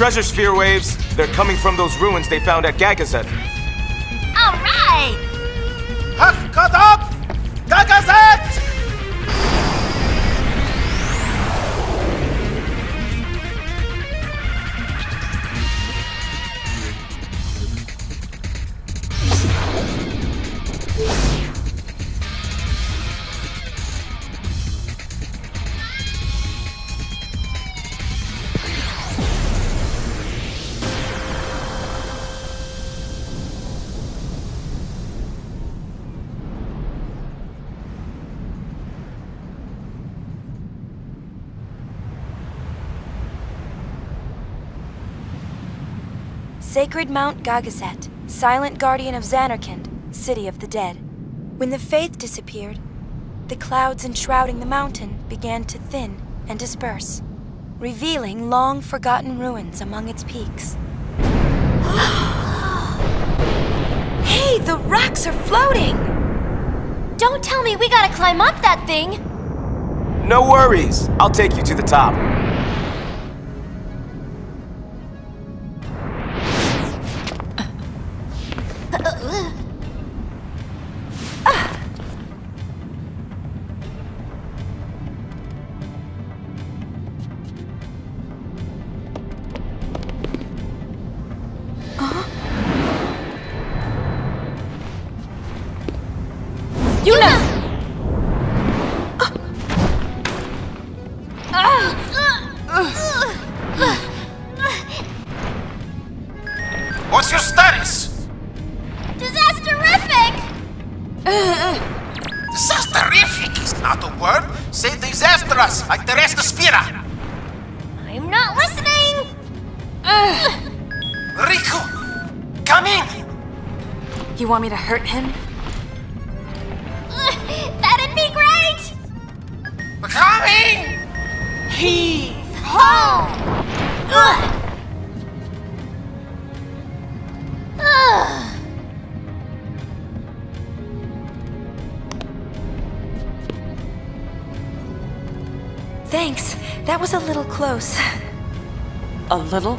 treasure sphere waves. They're coming from those ruins they found at Gagazet. All right! Hakkadak! Gagazet! Sacred Mount Gagazet, silent guardian of Zanarkand, city of the dead. When the faith disappeared, the clouds enshrouding the mountain began to thin and disperse, revealing long forgotten ruins among its peaks. hey, the rocks are floating! Don't tell me we gotta climb up that thing! No worries. I'll take you to the top. Disastrous, like the rest of Spira. I'm not listening! Rikku, come in. You want me to hurt him? Thanks. That was a little close. A little?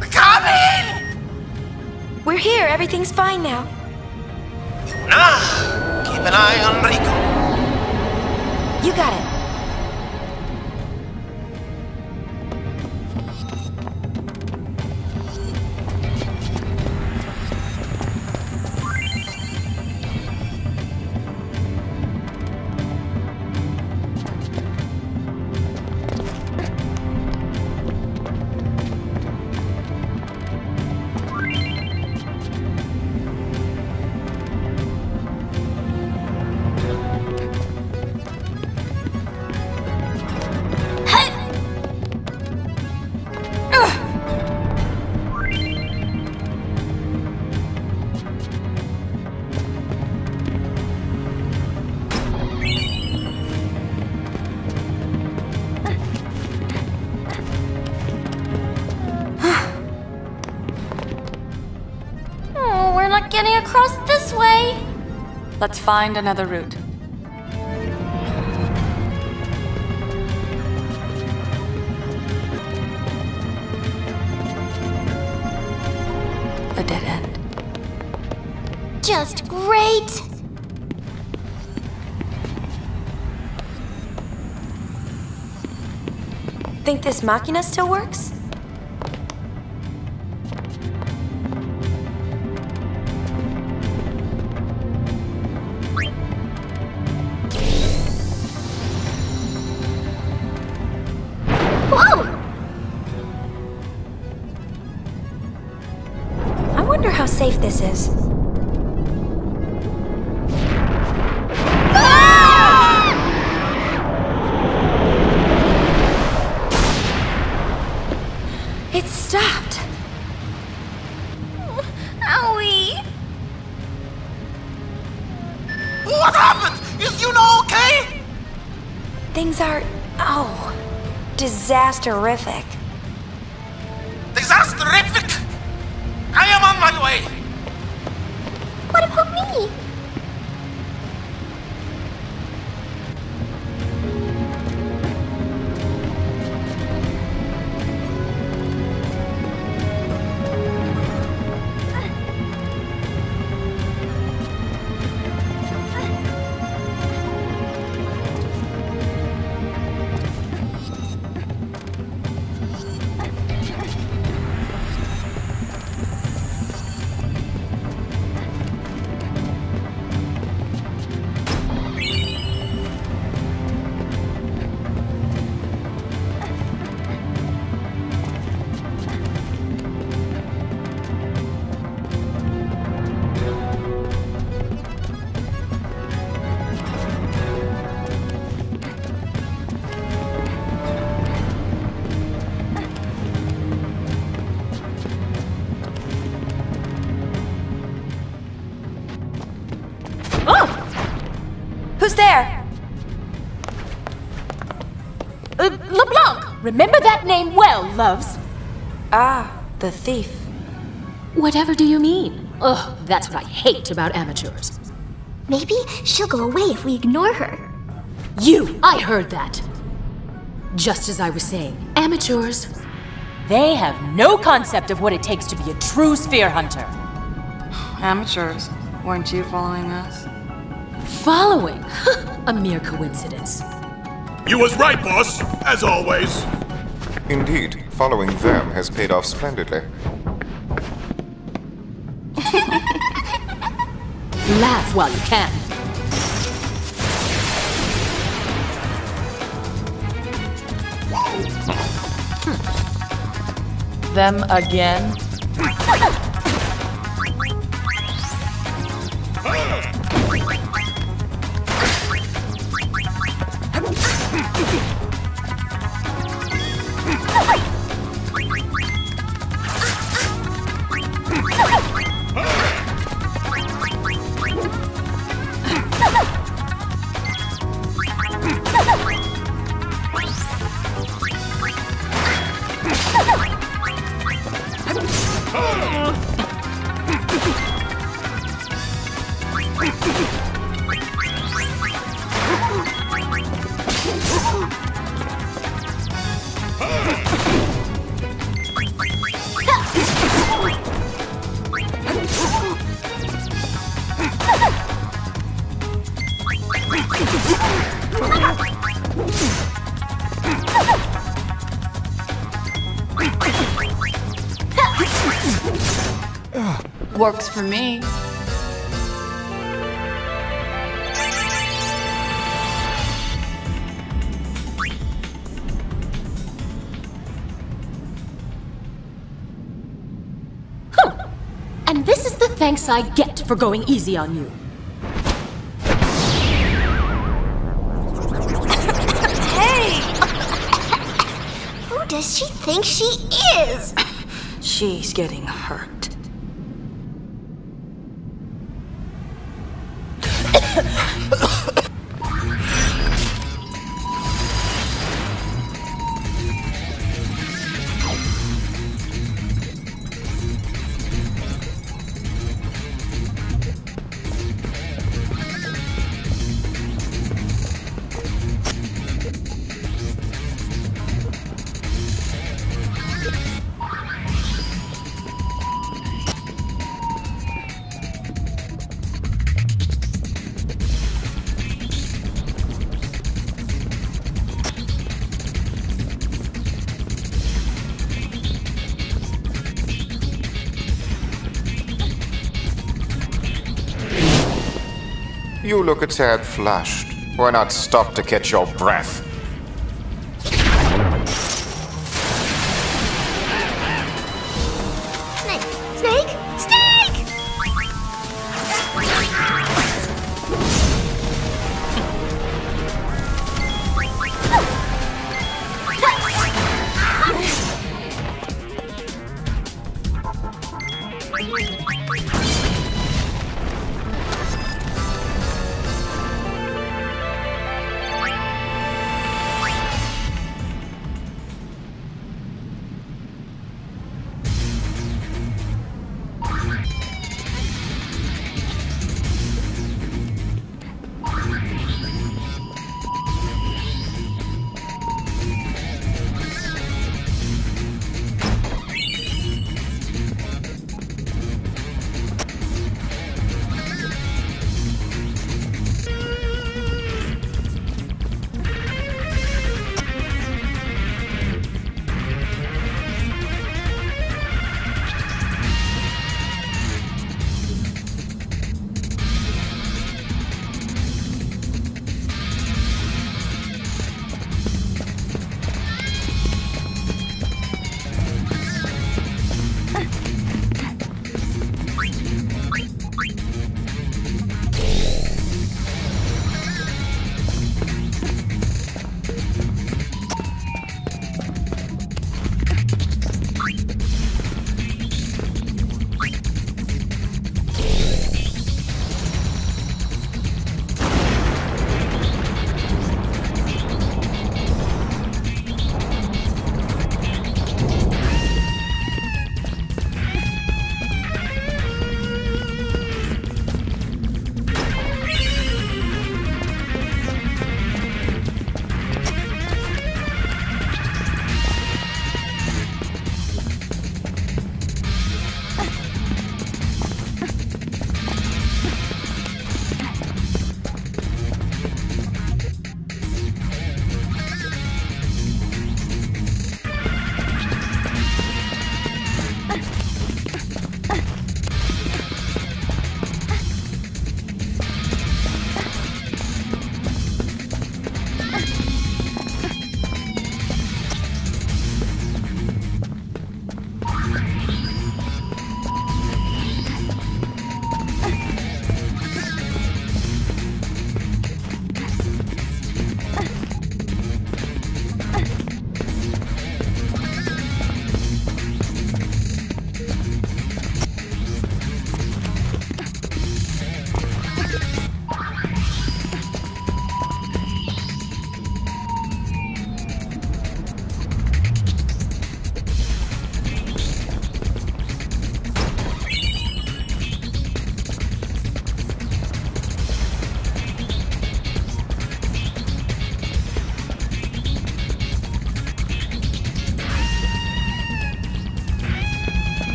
Come in. We're here. Everything's fine now. Nah, keep an eye on Rikku. You got it. We're not getting across this way! Let's find another route. A dead end. Just great! Think this machina still works? Safe this is. Ah! It stopped. Owie! What happened? Is Yuna okay? Things are, oh. Disasterific. Remember that name well, loves. Ah, the thief. Whatever do you mean? Ugh, that's what I hate about amateurs. Maybe she'll go away if we ignore her. You! I heard that! Just as I was saying, amateurs, they have no concept of what it takes to be a true sphere hunter. Amateurs, weren't you following us? Following? a mere coincidence. You was right, boss, as always. Indeed, following them has paid off splendidly. Laugh while you can. Them again? Works for me. And this is the thanks I get for going easy on you. Who does she think she is? She's getting hurt. You look a tad flushed. Why not stop to catch your breath?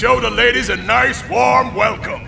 Show the ladies a nice warm welcome.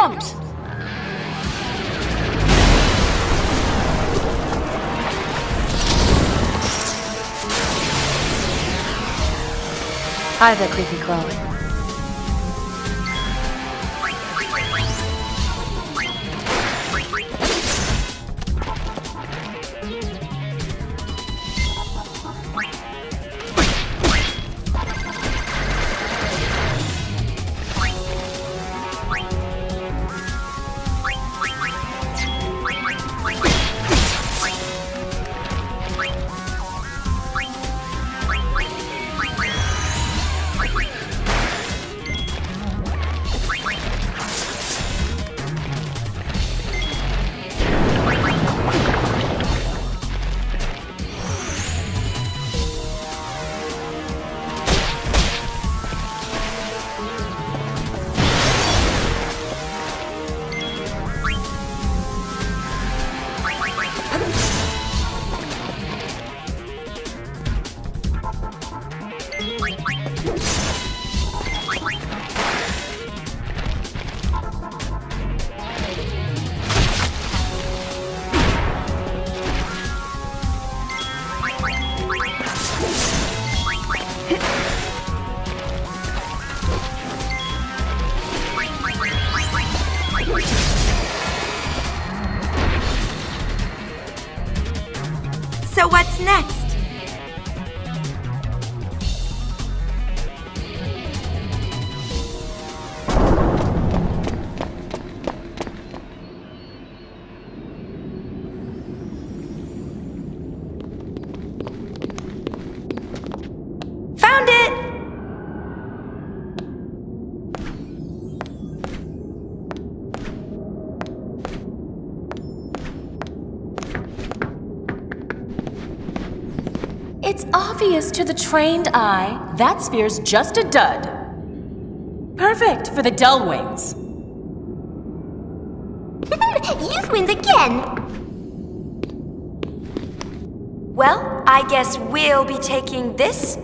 Comes! Hi there, creepy Chloe. Obvious to the trained eye, that sphere's just a dud. Perfect for the Gullwings. Youth wins again! Well, I guess we'll be taking this.